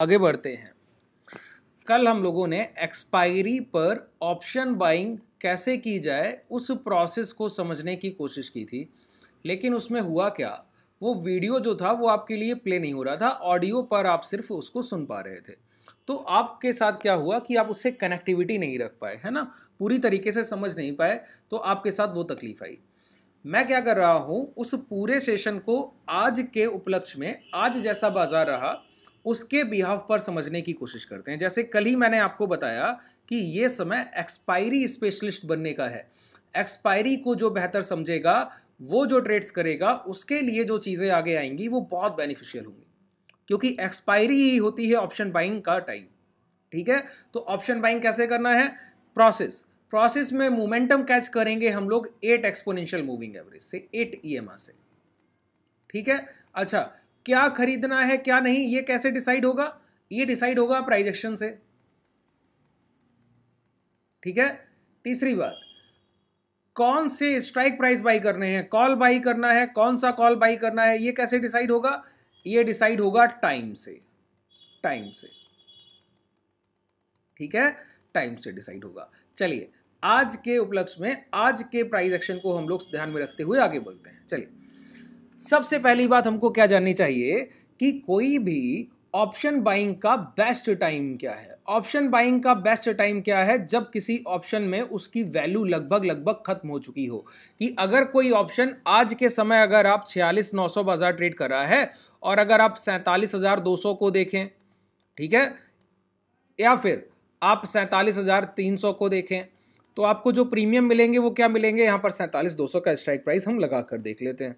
आगे बढ़ते हैं। कल हम लोगों ने एक्सपायरी पर ऑप्शन बाइंग कैसे की जाए, उस प्रोसेस को समझने की कोशिश की थी, लेकिन उसमें हुआ क्या? वो वीडियो जो था, वो आपके लिए प्ले नहीं हो रहा था, ऑडियो पर आप सिर्फ़ उसको सुन पा रहे थे। तो आपके साथ क्या हुआ कि आप उससे कनेक्टिविटी नहीं रख पाए, है ना? पूरी तरीके से समझ नहीं पाए तो आपके साथ वो तकलीफ़ आई। मैं क्या कर रहा हूँ, उस पूरे सेशन को आज के उपलक्ष्य में, आज जैसा बाज़ार रहा उसके बिहाव पर समझने की कोशिश करते हैं। जैसे कल ही मैंने आपको बताया कि ये समय एक्सपायरी स्पेशलिस्ट बनने का है। एक्सपायरी को जो बेहतर समझेगा, वो जो ट्रेड्स करेगा, उसके लिए जो चीज़ें आगे आएँगी, वो बहुत बेनिफिशियल होंगी। क्योंकि एक्सपायरी ही होती है ऑप्शन बाइंग का टाइम ठीक है? तो ऑप्शन बाइंग कैसे करना है? प्रोसेस प्रोसेस में मोमेंटम कैच करेंगे हम लोग एट एक्सपोनेंशियल मूविंग एवरेज से एट ई से। ठीक है? अच्छा क्या खरीदना है, क्या नहीं, ये कैसे डिसाइड होगा? ये डिसाइड होगा प्राइज एक्शन से। ठीक है? तीसरी बात, कौन से स्ट्राइक प्राइस बाई करने हैं? कॉल बाई करना है, कौन सा कॉल बाई करना है, ये कैसे डिसाइड होगा? ये डिसाइड होगा टाइम से। टाइम से। ठीक है? टाइम से डिसाइड होगा। चलिए, आज के उपलक्ष्य में, आज के प्राइस एक्शन को हम लोग ध्यान में रखते हुए आगे बढ़ते हैं। चलिए सबसे पहली बात हमको क्या जाननी चाहिए कि कोई भी ऑप्शन बाइंग का बेस्ट टाइम क्या है? ऑप्शन बाइंग का बेस्ट टाइम क्या है जब किसी ऑप्शन में उसकी वैल्यू लगभग लगभग खत्म हो चुकी हो? कि अगर कोई ऑप्शन आज के समय अगर आप छियालीस नौ सौ बाज़ार ट्रेड कर रहा है और अगर आप सैंतालीस हज़ार दो सौ को देखें, ठीक है? या फिर आप सैंतालीस हज़ार तीन सौ को देखें तो आपको जो प्रीमियम मिलेंगे वो क्या मिलेंगे? यहाँ पर सैंतालीस दो सौ का स्ट्राइक प्राइस हम लगा कर देख लेते हैं।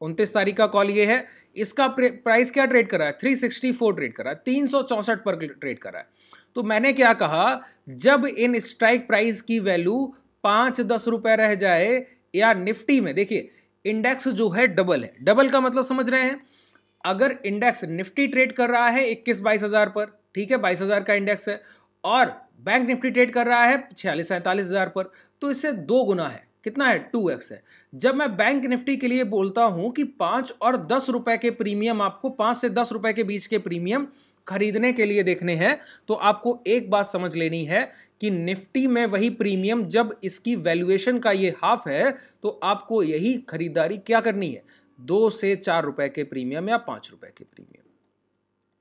उनतीस तारीख का कॉल ये है। इसका प्राइस क्या ट्रेड कर रहा है? थ्री सिक्सटी फोर ट्रेड कर है। तीन सौ चौंसठ पर ट्रेड कर है। तो मैंने क्या कहा, जब इन स्ट्राइक प्राइस की वैल्यू पाँच दस रुपए रह जाए या निफ्टी में, देखिए इंडेक्स जो है डबल है। डबल का मतलब समझ रहे हैं? अगर इंडेक्स निफ्टी ट्रेड कर रहा है इक्कीस बाईस हज़ार पर, ठीक है, बाईस हज़ार का इंडेक्स है, और बैंक निफ्टी ट्रेड कर रहा है छियालीस सैंतालीस हज़ार पर तो इससे दो गुना है। कितना है? टू एक्स है। जब मैं बैंक निफ्टी के लिए बोलता हूँ कि पाँच और दस रुपए के प्रीमियम आपको पाँच से दस रुपए के बीच के प्रीमियम खरीदने के लिए देखने हैं तो आपको एक बात समझ लेनी है कि निफ्टी में वही प्रीमियम जब इसकी वैल्यूएशन का ये हाफ़ है तो आपको यही खरीदारी क्या करनी है? दो से चार रुपए के प्रीमियम या पाँच रुपए के प्रीमियम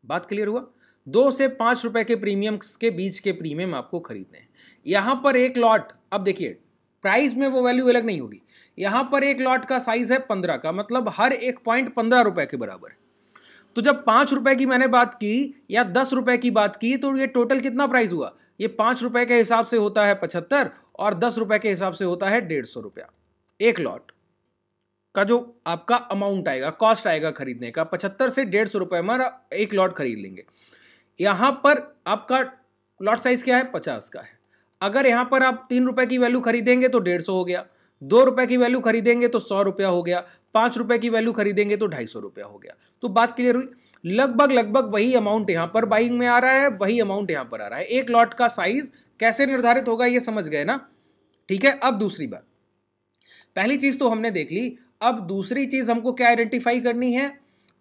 बात क्लियर हुआ? दो से पाँच रुपए के प्रीमियम के बीच के प्रीमियम आपको खरीदने हैं। यहाँ पर एक लॉट अब देखिए प्राइस में वो वैल्यू अलग नहीं होगी। यहाँ पर एक लॉट का साइज़ है पंद्रह का मतलब हर एक पॉइंट पंद्रह रुपए के बराबर। तो जब पाँच रुपए की मैंने बात की या दस रुपए की बात की तो ये टोटल कितना प्राइस हुआ? ये पाँच रुपए के हिसाब से होता है पचहत्तर और दस रुपए के हिसाब से होता है डेढ़ सौ रुपया। एक लॉट का जो आपका अमाउंट आएगा कॉस्ट आएगा खरीदने का, पचहत्तर से डेढ़ सौ रुपए में एक लॉट खरीद लेंगे। यहाँ पर आपका लॉट साइज़ क्या है? पचास का है। अगर यहाँ पर आप तीन रुपए की वैल्यू खरीदेंगे तो डेढ़ सौ हो गया। दो रुपए की वैल्यू खरीदेंगे तो सौ रुपया हो गया। पाँच रुपए की वैल्यू खरीदेंगे तो ढाई सौ रुपया हो गया। तो बात क्लियर हुई? लगभग लगभग वही अमाउंट यहाँ पर बाइंग में आ रहा है, वही अमाउंट यहाँ पर आ रहा है। एक लॉट का साइज़ कैसे निर्धारित होगा ये समझ गए ना? ठीक है, अब दूसरी बात। पहली चीज़ तो हमने देख ली, अब दूसरी चीज़ हमको क्या आइडेंटिफाई करनी है?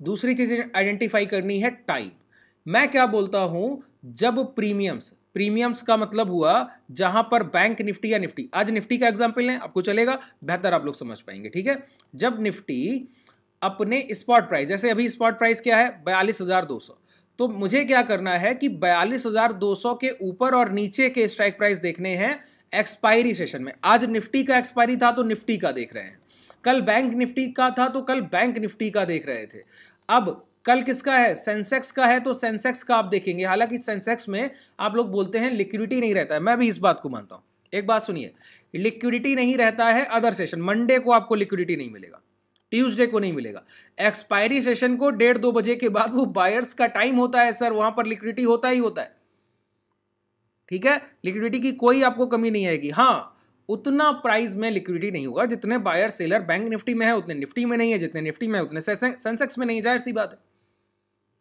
दूसरी चीज़ आइडेंटिफाई करनी है टाइम मैं क्या बोलता हूँ, जब प्रीमियम्स प्रीमियम्स का मतलब हुआ जहाँ पर बैंक निफ्टी या निफ्टी। आज निफ्टी का एग्ज़ाम्पल है आपको चलेगा, बेहतर आप लोग समझ पाएँगे, ठीक है? जब निफ्टी अपने स्पॉट प्राइस जैसे अभी स्पॉट प्राइस क्या है? बयालीस हज़ार दो सौ। तो मुझे क्या करना है कि बयालीस हज़ार दो सौ के ऊपर और नीचे के स्ट्राइक प्राइस देखने हैं एक्सपायरी सेशन में। आज निफ्टी का एक्सपायरी था तो निफ्टी का देख रहे हैं। कल बैंक निफ्टी का था तो कल बैंक निफ्टी का देख रहे थे। अब कल किसका है? सेंसेक्स का है तो सेंसेक्स का आप देखेंगे। हालाँकि सेंसेक्स में आप लोग बोलते हैं लिक्विडिटी नहीं रहता है। मैं भी इस बात को मानता हूँ। एक बात सुनिए लिक्विडिटी नहीं रहता है अदर सेशन मंडे को आपको लिक्विडिटी नहीं मिलेगा। ट्यूसडे को नहीं मिलेगा। एक्सपायरी सेशन को डेढ़ दो बजे के बाद वो बायर्स का टाइम होता है सर वहाँ पर लिक्विडिटी होता ही होता है। ठीक है? लिक्विडिटी की कोई आपको कमी नहीं आएगी। हाँ उतना प्राइस में लिक्विडिटी नहीं होगा जितने बायर सेलर बैंक निफ्टी में है, उतने निफ्टी में नहीं है। जितने निफ्टी में है, उतने सेंसेक्स में नहीं ज़ाहिर सी बात है।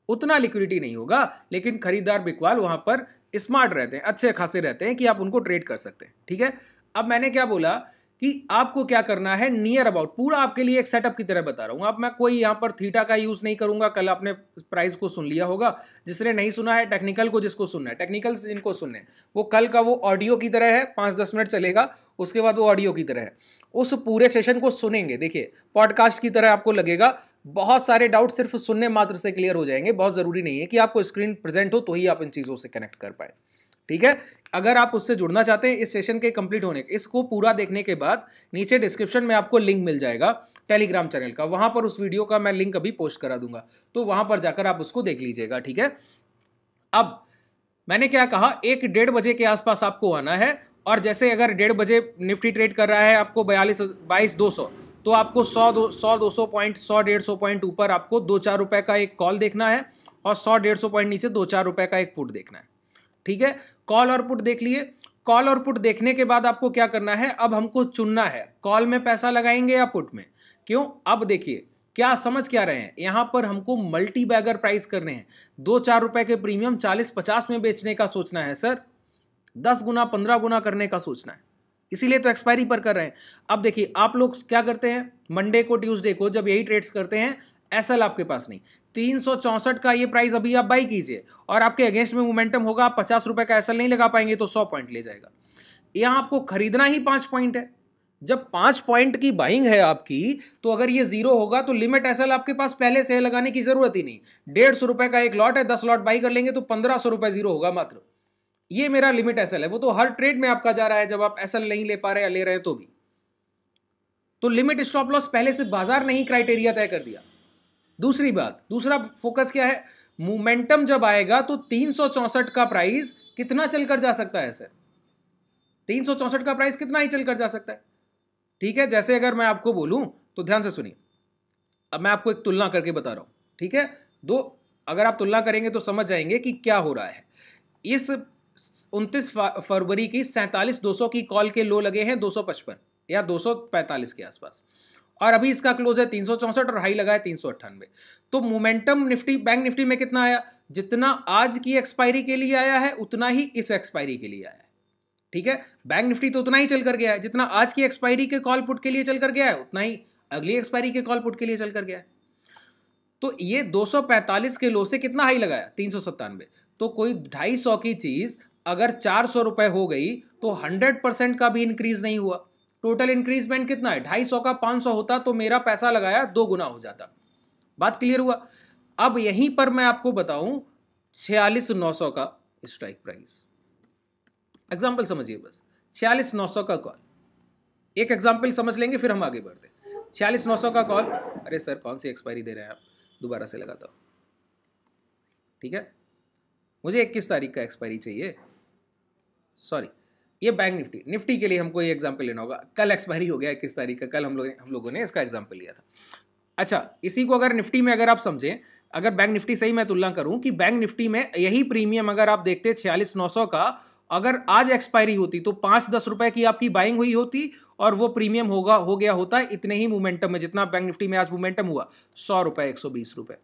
उतना लिक्विडिटी नहीं होगा, लेकिन खरीदार बिकवाल वहाँ पर स्मार्ट रहते हैं, अच्छे खासे रहते हैं कि आप उनको ट्रेड कर सकते हैं, ठीक है? अब मैंने क्या बोला कि आपको क्या करना है नियर अबाउट पूरा आपके लिए एक सेटअप की तरह बता रहा हूँ। अब मैं कोई यहाँ पर थीटा का यूज़ नहीं करूँगा, कल आपने प्राइस को सुन लिया होगा, जिसने नहीं सुना है टेक्निकल को जिसको सुनना है टेक्निकल जिनको सुनने वो कल का वो ऑडियो की तरह है पाँच दस मिनट चलेगा, उसके बाद वो ऑडियो की तरह है। उस पूरे सेशन को सुनेंगे, देखिए पॉडकास्ट की तरह आपको लगेगा बहुत सारे डाउट सिर्फ़ सुनने मात्र से क्लियर हो जाएँगे। बहुत ज़रूरी नहीं है कि आपको स्क्रीन प्रेजेंट हो तो ही आप इन चीज़ों से कनेक्ट कर पाए। ठीक है? अगर आप उससे जुड़ना चाहते हैं, इस सेशन के कंप्लीट होने, इसको पूरा देखने के बाद नीचे डिस्क्रिप्शन में आपको लिंक मिल जाएगा टेलीग्राम चैनल का। वहाँ पर उस वीडियो का मैं लिंक अभी पोस्ट करा दूँगा। तो वहाँ पर जाकर आप उसको देख लीजिएगा, ठीक है? अब मैंने क्या कहा, एक डेढ़ बजे के आसपास आपको आना है और जैसे अगर डेढ़ बजे निफ्टी ट्रेड कर रहा है आपको बयालीस, बाईस, दो सौ तो आपको सौ दो सौ दो सौ पॉइंट, सौ डेढ़ सौ पॉइंट ऊपर आपको दो चार रुपए का एक कॉल देखना है और सौ डेढ़ सौ पॉइंट नीचे दो चार रुपए का एक पुट देखना है। ठीक है? कॉल और पुट देख लिए। कॉल और पुट देखने के बाद आपको क्या करना है? अब हमको चुनना है। कॉल में पैसा लगाएँगे या पुट में? क्यों? अब देखिए, क्या समझ क्या रहे हैं? यहाँ पर हमको मल्टी बैगर प्राइस करने हैं। दो चार रुपए के प्रीमियम चालीस पचास में बेचने का सोचना है सर दस गुना, पंद्रह गुना करने का सोचना है। इसीलिए तो एक्सपायरी पर कर रहे हैं। अब देखिए, आप लोग क्या करते हैं? मंडे को ट्यूसडे को जब यही ट्रेड्स करते हैं एसएल आपके पास नहीं। तीन का ये प्राइस अभी आप बाई कीजिए और आपके अगेंस्ट में मोमेंटम होगा, आप पचास रुपए का एसएल नहीं लगा पाएँगे तो सौ पॉइंट ले जाएगा। यहाँ आपको खरीदना ही पाँच पॉइंट है। जब पाँच पॉइंट की बाइंग है आपकी तो अगर ये ज़ीरो होगा तो लिमिट एसएल आपके पास पहले से लगाने की ज़रूरत ही नहीं। डेढ़ सौ रुपए का एक लॉट है, दस लॉट बाई कर लेंगे तो पंद्रह सौ रुपए ज़ीरो होगा मात्र। ये मेरा लिमिट एसएल है। वो तो हर ट्रेड में आपका जा रहा है, जब आप एसएल नहीं ले पा रहे या ले रहे हैं तो भी। तो लिमिट स्टॉप लॉस पहले से बाज़ार ने ही क्राइटेरिया तय कर दिया। दूसरी बात, दूसरा फोकस क्या है? मोमेंटम जब आएगा तो तीन का प्राइस कितना चलकर जा सकता है सर तीन का प्राइस कितना ही चलकर जा सकता है। ठीक है, जैसे अगर मैं आपको बोलूँ तो ध्यान से सुनिए। अब मैं आपको एक तुलना करके बता रहा हूँ। ठीक है? दो, अगर आप तुलना करेंगे तो समझ जाएँगे कि क्या हो रहा है। इस उनतीस फरवरी की सैंतालीस दो सौ की कॉल के लो लगे हैं दो सौ पचपन या दो सौ पैंतालीस के आसपास। और अभी इसका क्लोज है तीन सौ चौंसठ और हाई लगा है तीन सौ अट्ठानवे। तो मोमेंटम निफ्टी, बैंक निफ्टी में कितना आया? जितना आज की एक्सपायरी के लिए आया है, उतना ही इस एक्सपायरी के लिए आया है। ठीक है? बैंक निफ्टी तो उतना ही चल कर गया है, जितना आज की एक्सपायरी के कॉल पुट के लिए चल कर गया है, उतना ही अगली एक्सपायरी के कॉल पुट के लिए चल कर गया है। तो ये 245 के लो से कितना हाई लगाया? तीन सौ सत्तानवे। तो कोई ढाई सौ की चीज़ अगर चार सौ रुपए हो गई तो हंड्रेड परसेंट का भी इंक्रीज नहीं हुआ। टोटल इंक्रीजमेंट कितना है? ढाई सौ का पाँच सौ होता तो मेरा पैसा लगाया, दो गुना हो जाता। बात क्लियर हुआ? अब यहीं पर मैं आपको बताऊँ, छियालीस नौ सौ का स्ट्राइक प्राइस एग्ज़ाम्पल समझिए बस। छियालीस नौ सौ का कॉल एक एग्ज़ाम्पल समझ लेंगे, फिर हम आगे बढ़ते छियालीस नौ सौ का कॉल अरे सर, कौन सी एक्सपायरी दे रहे हैं आप? दोबारा से लगाता हूँ। ठीक है? मुझे इक्कीस तारीख का एक्सपायरी चाहिए। सॉरी ये बैंक निफ्टी। निफ्टी के लिए हमको ये एग्ज़ाम्पल लेना होगा। कल एक्सपायरी हो गया इक्कीस तारीख का, कल हम लोग हम लोगों ने इसका एग्ज़ाम्पल लिया था। अच्छा इसी को अगर निफ्टी में अगर आप समझें, अगर बैंक निफ्टी सही मैं तुलना करूँ कि बैंक निफ्टी में यही प्रीमियम अगर आप देखते छियालीस नौ सौ का, अगर आज एक्सपायरी होती तो पाँच दस रुपए की आपकी बाइंग हुई होती और वो प्रीमियम होगा, हो गया होता इतने ही मोमेंटम में जितना बैंक निफ्टी में आज मोमेंटम हुआ, सौ रुपए, एक सौ बीस रुपए।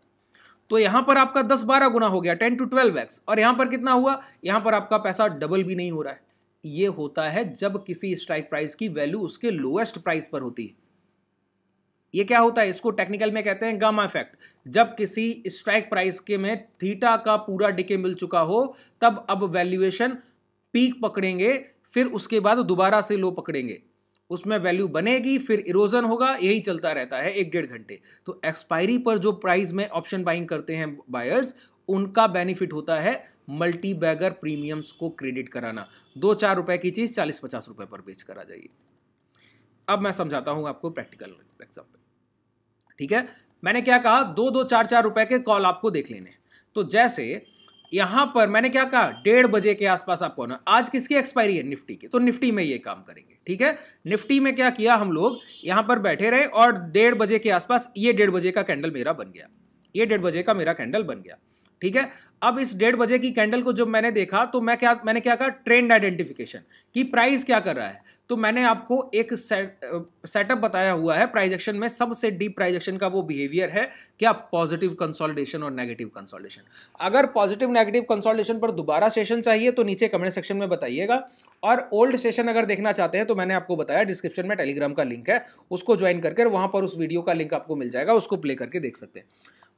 तो यहाँ पर आपका दस बारह गुना हो गया, टेन टू ट्वेल्व एक्स। और यहाँ पर कितना हुआ? यहाँ पर आपका पैसा डबल भी नहीं हो रहा है। ये होता है जब किसी स्ट्राइक प्राइस की वैल्यू उसके लोएस्ट प्राइस पर होती है। ये क्या होता है? इसको टेक्निकल में कहते हैं गामा इफ़ेक्ट जब किसी स्ट्राइक प्राइस के में थीटा का पूरा डिके मिल चुका हो, तब अब वैल्यूएशन पीक पकड़ेंगे, फिर उसके बाद दोबारा से लो पकड़ेंगे। उसमें वैल्यू बनेगी, फिर इरोजन होगा, यही चलता रहता है एक डेढ़ घंटे। तो एक्सपायरी पर जो प्राइस में ऑप्शन बाइंग करते हैं बायर्स उनका बेनिफिट होता है मल्टी बैगर प्रीमियम्स को क्रेडिट कराना। दो चार रुपए की चीज़ चालीस पचास रुपए पर बेच कर जाइए। अब मैं समझाता हूँ आपको प्रैक्टिकल एग्ज़ाम्पल ठीक है? मैंने क्या कहा? दो दो चार चार रुपए के कॉल आपको देख लेने तो जैसे यहाँ पर मैंने क्या कहा? डेढ़ बजे के आसपास आपको ना आज किसकी एक्सपायरी है? निफ्टी की। तो निफ्टी में ये काम करेंगे, ठीक है? निफ्टी में क्या किया हम लोग? यहाँ पर बैठे रहे और डेढ़ बजे के आसपास ये डेढ़ बजे का कैंडल मेरा बन गया। ये डेढ़ बजे का मेरा कैंडल बन गया, ठीक है? अब इस डेढ़ बजे की कैंडल को जब मैंने देखा तो मैं क्या, मैंने क्या कहा? ट्रेंड आइडेंटिफिकेशन कि प्राइस क्या कर रहा है? तो मैंने आपको एक सेट सेटअप बताया हुआ है प्राइजेक्शन में सबसे डीप प्राइजेक्शन का वो बिहेवियर है क्या पॉजिटिव कंसोलिडेशन और नेगेटिव कंसोलिडेशन अगर पॉजिटिव नेगेटिव कंसोलिडेशन पर दोबारा सेशन चाहिए तो नीचे कमेंट सेक्शन में बताइएगा। और ओल्ड सेशन अगर देखना चाहते हैं तो मैंने आपको बताया डिस्क्रिप्शन में टेलीग्राम का लिंक है, उसको ज्वाइन करके वहाँ पर उस वीडियो का लिंक आपको मिल जाएगा, उसको प्ले करके देख सकते हैं।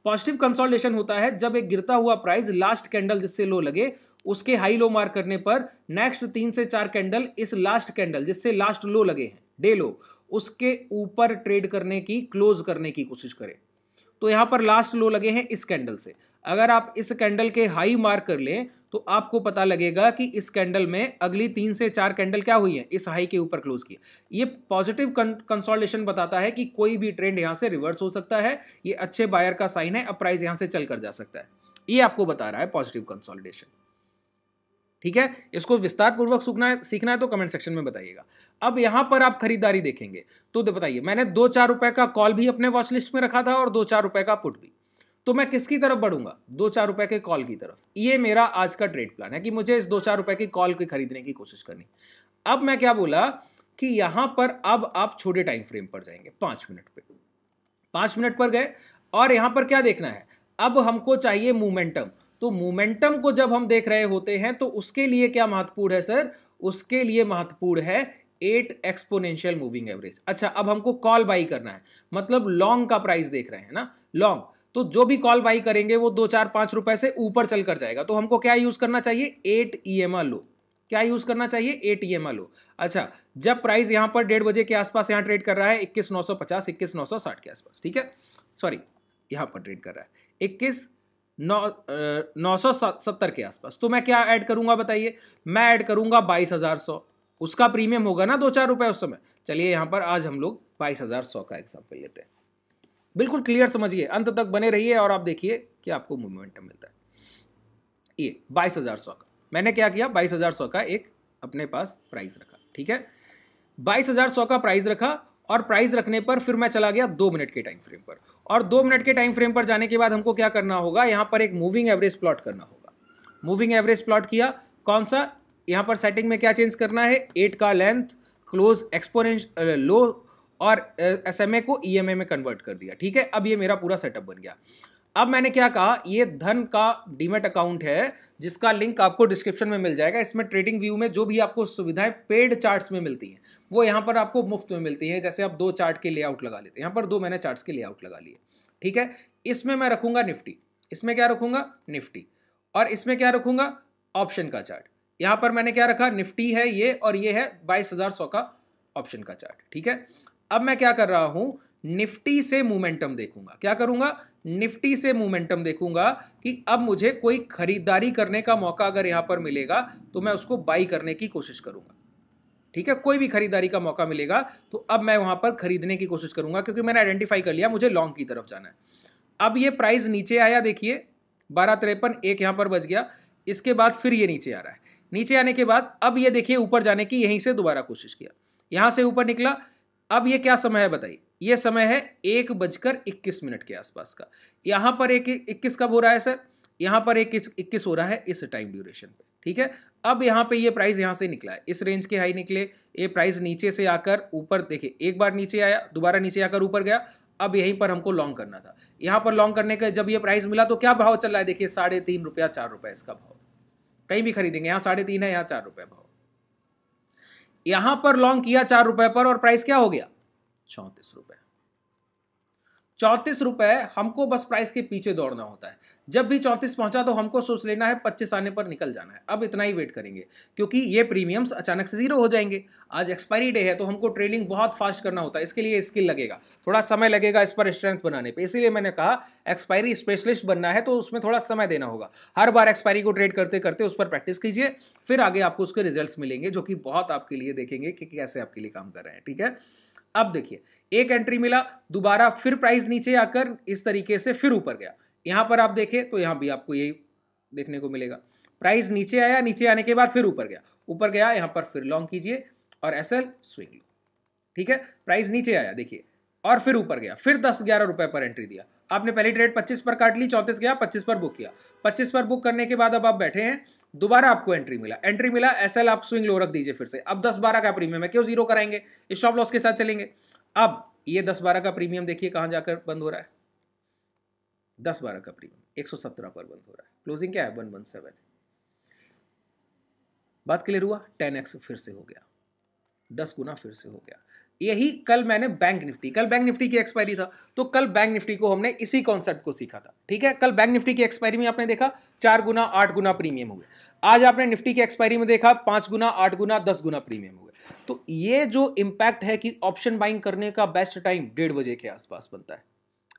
पॉजिटिव कंसोलिडेशन होता है जब एक गिरता हुआ प्राइस लास्ट कैंडल जिससे लो लगे उसके हाई लो मार्क करने पर नेक्स्ट तीन से चार कैंडल इस लास्ट कैंडल जिससे लास्ट लो लगे हैं डे लो उसके ऊपर ट्रेड करने की क्लोज करने की कोशिश करें। तो यहाँ पर लास्ट लो लगे हैं इस कैंडल से। अगर आप इस कैंडल के हाई मार्क कर लें तो आपको पता लगेगा कि इस कैंडल में अगली तीन से चार कैंडल क्या हुई है, इस हाई के ऊपर क्लोज किया ये पॉजिटिव कंसोलिडेशन बताता है कि कोई भी ट्रेंड यहाँ से रिवर्स हो सकता है, ये अच्छे बायर का साइन है, अब प्राइस यहाँ से चल कर जा सकता है। ये आपको बता रहा है पॉजिटिव कंसोलिडेशन ठीक है? इसको विस्तार पूर्वक सीखना है सीखना है तो कमेंट सेक्शन में बताइएगा। अब यहाँ पर आप खरीदारी देखेंगे। तो बताइए, मैंने दो चार रुपए का कॉल भी अपने वॉच लिस्ट में रखा था और दो चार रुपए का पुट भी। तो मैं किसकी तरफ़ बढ़ूँगा? दो चार रुपए के कॉल की तरफ़। ये मेरा आज का ट्रेड प्लान है कि मुझे इस दो चार रुपए की कॉल की खरीदने की कोशिश करनी। अब मैं क्या बोला कि यहाँ पर अब आप छोटे टाइम फ्रेम पर जाएँगे, पाँच मिनट पे। पाँच मिनट पर गए और यहाँ पर क्या देखना है? अब हमको चाहिए मोमेंटम तो मोमेंटम को जब हम देख रहे होते हैं तो उसके लिए क्या महत्वपूर्ण है, सर? उसके लिए महत्वपूर्ण है एट एक्सपोनेंशियल मूविंग एवरेज अच्छा अब हमको कॉल बाई करना है। मतलब लॉन्ग का प्राइस देख रहे हैं ना? लॉन्ग तो जो भी कॉल बाई करेंगे, वो दो चार पाँच रुपए से ऊपर चल कर जाएगा। तो हमको क्या यूज़ करना चाहिए? एट ई एम लो। क्या यूज़ करना चाहिए? एट ई एम लो। अच्छा जब प्राइस यहाँ पर डेढ़ बजे के आसपास यहाँ ट्रेड कर रहा है, इक्कीस नौ सौ पचास, इक्कीस नौ सौ साठ के आसपास, ठीक है? सॉरी यहाँ पर ट्रेड कर रहा है। इक्कीस नौ सौ सत्तर के आसपास। तो मैं क्या ऐड करूँगा बताइए? मैं ऐड करूँगा बाईस हज़ार सौ। उसका प्रीमियम होगा ना दो चार रुपए उस समय। चलिए यहाँ पर आज हम लोग बाईस हज़ार सौ का एग्ज़ाम्पल लेते हैं। बिल्कुल क्लियर समझिए। अंत तक बने रहिए और आप देखिए कि आपको मोमेंटम मिलता है। ये बाईस हज़ार सौ का। मैंने क्या किया? बाईस हज़ार सौ का एक अपने पास प्राइस रखा। ठीक है? बाईस हज़ार सौ का प्राइस रखा और प्राइस रखने पर फिर मैं चला गया दो मिनट के टाइम फ्रेम पर। और दो मिनट के टाइम फ्रेम पर जाने के बाद हमको क्या करना होगा? यहाँ पर एक मूविंग एवरेज प्लॉट करना होगा। मूविंग एवरेज प्लॉट किया। कौन सा? यहाँ पर सेटिंग में क्या चेंज करना है? एट का लेंथ क्लोज एक्सपोनेंश लो और एसएमए को ई e में कन्वर्ट कर दिया। ठीक है? अब ये मेरा पूरा सेटअप बन गया। अब मैंने क्या कहा, ये धन का डीमेट अकाउंट है, जिसका लिंक आपको डिस्क्रिप्शन में मिल जाएगा। इसमें ट्रेडिंग व्यू में जो भी आपको सुविधाएँ पेड चार्ट्स में मिलती हैं, वो यहाँ पर आपको मुफ़्त में मिलती हैं। जैसे आप दो चार्ट के लेआउट लगा लेते हैं, यहाँ पर दो मैंने चार्ट्स के लेआउट लगा लिए, ठीक है? इसमें मैं रखूँगा निफ्टी, इसमें क्या रखूँगा? निफ्टी, और इसमें क्या रखूँगा? ऑप्शन का चार्ट। यहाँ पर मैंने क्या रखा? निफ्टी है ये, और ये है बाईस का ऑप्शन का चार्ट, ठीक है? अब मैं क्या कर रहा हूँ? निफ्टी से मोमेंटम देखूँगा। क्या करूँगा? निफ्टी से मोमेंटम देखूँगा कि अब मुझे कोई खरीदारी करने का मौका अगर यहाँ पर मिलेगा तो मैं उसको बाई करने की कोशिश करूँगा। ठीक है? कोई भी खरीदारी का मौका मिलेगा तो अब मैं वहाँ पर खरीदने की कोशिश करूँगा, क्योंकि मैंने आइडेंटिफाई कर लिया, मुझे लॉन्ग की तरफ़ जाना है। अब ये प्राइस नीचे आया, देखिए, बारह तिरपन, एक यहाँ पर बच गया, इसके बाद फिर ये नीचे आ रहा है। नीचे आने के बाद, अब ये देखिए, ऊपर जाने की यहीं से दोबारा कोशिश किया। यहाँ से ऊपर निकला अब ये क्या समय है बताइए? ये समय है एक बजकर इक्कीस मिनट के आसपास का। यहाँ पर एक इक्कीस कब हो रहा है, सर? यहाँ पर एक इक्कीस हो रहा है इस टाइम ड्यूरेशन पे, ठीक है? अब यहाँ पे ये प्राइस यहाँ से निकला है। इस रेंज के हाई निकले, ये प्राइस नीचे से आकर ऊपर, देखिए, एक बार नीचे आया, दोबारा नीचे आकर ऊपर गया, अब यहीं पर हमको लॉन्ग करना था। यहाँ पर लॉन्ग करने का, जब ये प्राइस मिला तो क्या भाव चल रहा है? देखिए, साढ़े तीन रुपया, चार रुपया इसका भाव। कहीं भी खरीदेंगे, यहाँ साढ़े तीन है, यहाँ चार रुपया भाव। यहाँ पर लॉन्ग किया चार रुपए पर और प्राइस क्या हो गया? चौंतीस रुपए। चौंतीस रुपए हमको बस प्राइस के पीछे दौड़ना होता है। जब भी चौंतीस पहुँचा तो हमको सोच लेना है, पच्चीस आने पर निकल जाना है। अब इतना ही वेट करेंगे, क्योंकि ये प्रीमियम्स अचानक से ज़ीरो हो जाएँगे। आज एक्सपायरी डे है तो हमको ट्रेडिंग बहुत फास्ट करना होता है। इसके लिए स्किल लगेगा। थोड़ा समय लगेगा इस पर स्ट्रेंथ बनाने पर इसीलिए मैंने कहा एक्सपायरी स्पेशलिस्ट बनना है तो उसमें थोड़ा समय देना होगा। हर बार एक्सपायरी को ट्रेड करते करते उस पर प्रैक्टिस कीजिए, फिर आगे आपको उसके रिज़ल्ट मिलेंगे, जो कि बहुत आपके लिए देखेंगे कि कैसे आपके लिए काम कर रहे हैं, ठीक है? अब देखिए, एक एंट्री मिला, दोबारा फिर प्राइस नीचे आकर इस तरीके से फिर ऊपर गया। यहाँ पर आप देखें तो यहाँ भी आपको यही देखने को मिलेगा। प्राइस नीचे आया, नीचे आने के बाद फिर ऊपर गया। ऊपर गया, यहाँ पर फिर लॉन्ग कीजिए और एस एल स्विंग लो। ठीक है? प्राइस नीचे आया, देखिए। और फिर ऊपर गया, फिर दस ग्यारह रुपए पर एंट्री दिया। आपने पहली ट्रेड पच्चीस पर काट ली, चौंतीस गया, पच्चीस पर बुक किया। पच्चीस पर बुक करने के बाद अब आप बैठे हैं, दोबारा आपको एंट्री मिला। एंट्री मिला एसएल आप स्विंग लो रख दीजिए फिर से। अब दस बारह का प्रीमियम है, क्यों ज़ीरो कराएँगे? स्टॉप लॉस के साथ चलेंगे। अब ये दस बारह का प्रीमियम देखिए कहाँ जाकर बंद हो रहा है। दस बारह का प्रीमियम एक सौ सत्रह पर बंद हो रहा है। क्लोजिंग क्या है? वन वन सेवन बात क्लियर हुआ? टेन एक्स फिर से हो गया। दस गुना फिर से हो गया। यही कल मैंने बैंक निफ्टी, कल बैंक निफ्टी की एक्सपायरी था तो कल बैंक निफ्टी को हमने इसी कॉन्सेप्ट को सीखा था, ठीक है? कल बैंक निफ्टी की एक्सपायरी में आपने देखा, चार गुना आठ गुना प्रीमियम हुए। आज आपने निफ्टी की एक्सपायरी में देखा, पाँच गुना आठ गुना दस गुना प्रीमियम हुए। तो ये जो इंपैक्ट है कि ऑप्शन बाइंग करने का बेस्ट टाइम डेढ़ बजे के आसपास बनता है।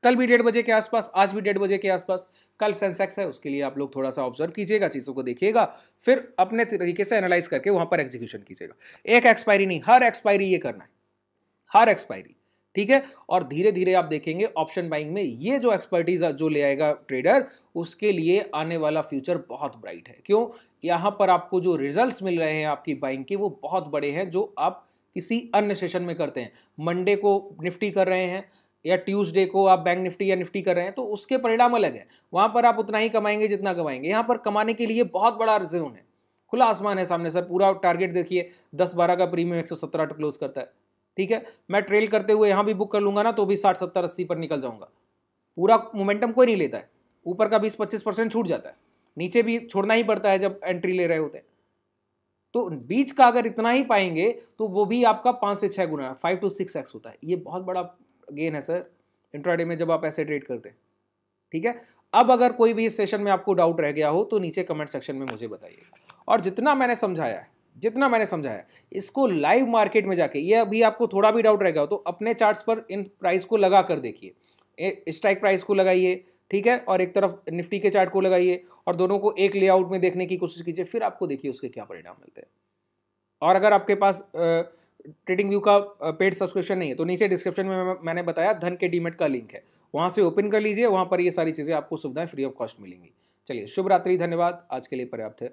कल भी डेढ़ बजे के आसपास, आज भी डेढ़ बजे के आसपास। कल सेंसेक्स है, उसके लिए आप लोग थोड़ा सा ऑब्ज़र्व कीजिएगा, चीज़ों को देखिएगा, फिर अपने तरीके से एनालाइज करके वहाँ पर एग्जीक्यूशन कीजिएगा। एक एक्सपायरी नहीं, हर एक्सपायरी ये करना है। हर एक्सपायरी ठीक है? और धीरे धीरे आप देखेंगे ऑप्शन बाइंग में ये जो एक्सपर्टीज जो ले आएगा ट्रेडर उसके लिए आने वाला फ्यूचर बहुत ब्राइट है। क्यों? यहाँ पर आपको जो रिजल्ट्स मिल रहे हैं आपकी बाइंग के, वो बहुत बड़े हैं, जो आप किसी अन्य सेशन में करते हैं। मंडे को निफ्टी कर रहे हैं या ट्यूसडे को आप बैंक निफ्टी या निफ्टी कर रहे हैं तो उसके परिणाम अलग है। वहाँ पर आप उतना ही कमाएँगे जितना कमाएँगे। यहाँ पर कमाने के लिए बहुत बड़ा जोन है। खुला आसमान है सामने, सर। पूरा टारगेट देखिए। दस बारह का प्रीमियम एक सौ सत्रह क्लोज करता है। ठीक है? मैं ट्रेल करते हुए यहाँ भी बुक कर लूँगा ना तो भी साठ, सत्तर, अस्सी पर निकल जाऊँगा। पूरा मोमेंटम कोई नहीं लेता है। ऊपर का बीस, पच्चीस परसेंट छूट जाता है। नीचे भी छोड़ना ही पड़ता है जब एंट्री ले रहे होते हैं। तो बीच का अगर इतना ही पाएँगे तो वो भी आपका पाँच से छः गुना फाइव टू सिक्स एक्स होता है। ये बहुत बड़ा गेन है सर इंट्राडे में जब आप ऐसे ट्रेड करते हैं। ठीक है? अब अगर कोई भी इस सेशन में आपको डाउट रह गया हो तो नीचे कमेंट सेक्शन में मुझे बताइएगा। और जितना मैंने समझाया है जितना मैंने समझाया इसको लाइव मार्केट में जाके, ये अभी आपको थोड़ा भी डाउट रहेगा तो अपने चार्ट्स पर इन प्राइस को लगा कर देखिए। स्ट्राइक प्राइस को लगाइए, ठीक है? और एक तरफ़ निफ्टी के चार्ट को लगाइए, और दोनों को एक लेआउट में देखने की कोशिश कीजिए, फिर आपको देखिए उसके क्या परिणाम मिलते हैं। और अगर आपके पास ट्रेडिंग व्यू का पेड सब्सक्रिप्शन नहीं है तो नीचे डिस्क्रिप्शन में मैंने बताया, धन के डीमेट का लिंक है। वहाँ से ओपन कर लीजिए, वहाँ पर ये सारी चीज़ें आपको सुविधाएँ फ्री ऑफ़ कॉस्ट मिलेंगी। चलिए शुभ रात्रि धन्यवाद। आज के लिए पर्याप्त है।